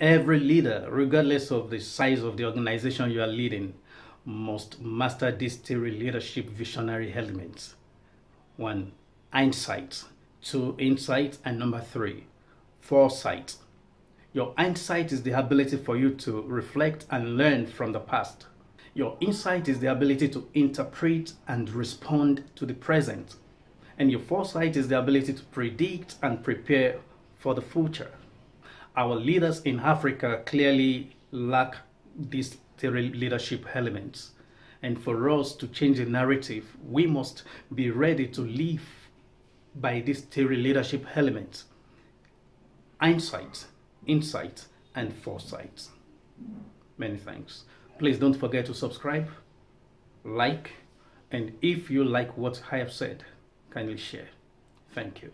Every leader, regardless of the size of the organization you are leading, must master these three leadership visionary elements. One, hindsight. Two, insight. And number three, foresight. Your hindsight is the ability for you to reflect and learn from the past. Your insight is the ability to interpret and respond to the present. And your foresight is the ability to predict and prepare for the future. Our leaders in Africa clearly lack these leadership elements. And for us to change the narrative, we must be ready to live by these three leadership elements hindsight, insight, and foresight. Many thanks. Please don't forget to subscribe, like, and if you like what I have said, kindly share. Thank you.